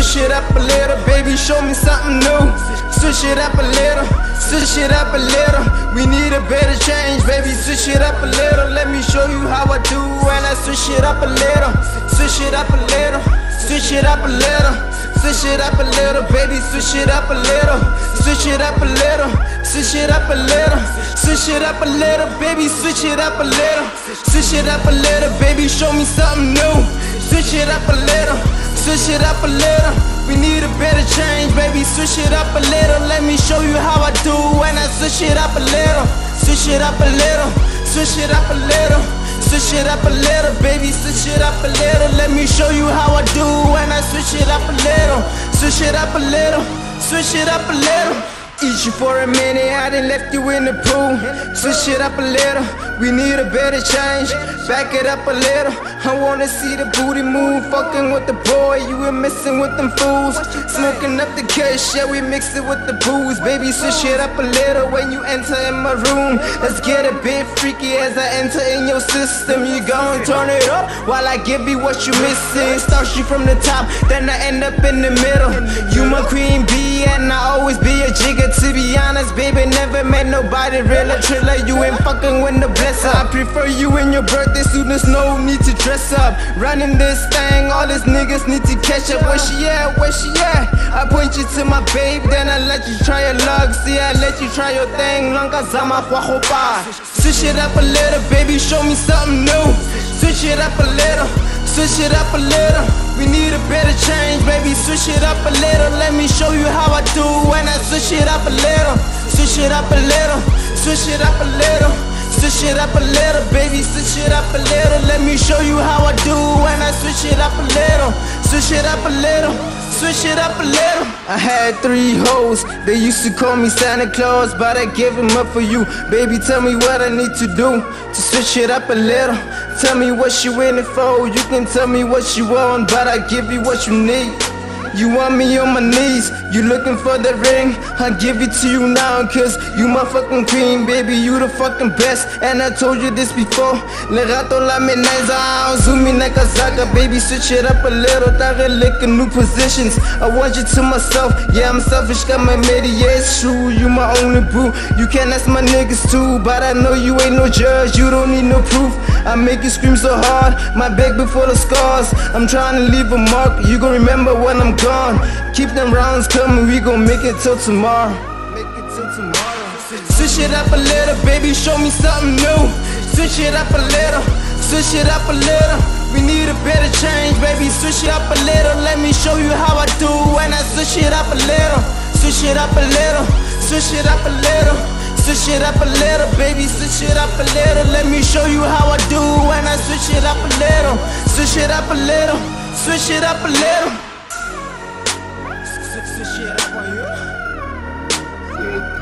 Switch it up a little, baby, show me something new. Switch it up a little, switch it up a little. We need a better change, baby. Switch it up a little. Let me show you how I do when I switch it up a little. Switch it up a little, switch it up a little. Switch it up a little, baby. Switch it up a little. Switch it up a little. Switch it up a little. Switch it up a little, baby. Switch it up a little. Switch it up a little, baby. Show me something new. Switch it up a little. Switch it up a little. We need a better change, baby. Switch it up a little. Let me show you how I do when I switch it up a little. Switch it up a little. Switch it up a little. Switch it up a little, baby. Switch it up a little. Let me show you how I do when I switch it up a little. Switch it up a little. Switch it up a little. Eat you for a minute, I done left you in the pool. Switch it up a little, we need a better change. Back it up a little, I wanna see the booty move. Fucking with the boy, you were messing with them fools. Smoking up the cash, yeah, we mix it with the booze. Baby, switch it up a little when you enter in my room. Let's get a bit freaky as I enter in your system. You go and turn it up while I give you what you missing. Start you from the top, then I end up in the middle. You my queen bee, and I always be a jigger. To be honest, baby, never met nobody real or triller. You ain't fucking with no blesser. I prefer you in your birthday suit, there's no need to dress up. Running this thing, all these niggas need to catch up. Where she at? Where she at? I point you to my babe, then I let you try your luck. See, I let you try your thing. Long as I'm a Switch it up a little, baby, show me something new. Switch it up a little. Switch it up a little. We need a better change, baby. Switch it up a little. Let me show you how I do when I switch it up a little. Switch it up a little. Switch it up a little. Switch it up a little, baby. Switch it up a little. Let me show you how I do when I switch it up a little. Switch it up a little. Switch it up a little. I had three hoes. They used to call me Santa Claus, but I gave them up for you. Baby, tell me what I need to do to switch it up a little. Tell me what you in it for. You can tell me what you want, but I give you what you need. You want me on my knees, you looking for the ring? I give it to you now cause you my fucking queen Baby. You the fucking best. And I told you this before. Le gato la like a zaga Baby. Switch it up a little, tare licking new positions. I want you to myself, yeah I'm selfish got my made yeah it's true You my only boo, you can ask my niggas too But I know you ain't no judge, you don't need no proof. I make you scream so hard, my back before the scars. I'm trying to leave a mark, you gon' remember when I'm gone. Keep them rounds coming, we gon' make it till tomorrow. Make it till tomorrow. Switch it up a little, baby, show me something new. Switch it up a little, switch it up a little. We need a better change, baby. Switch it up a little. Let me show you how I do when I switch it up a little. Switch it up a little, switch it up a little. Switch it up a little, baby, switch it up a little. Let me show you how I do when I switch it up a little. Switch it up a little, switch it up a little. Switch it up on you.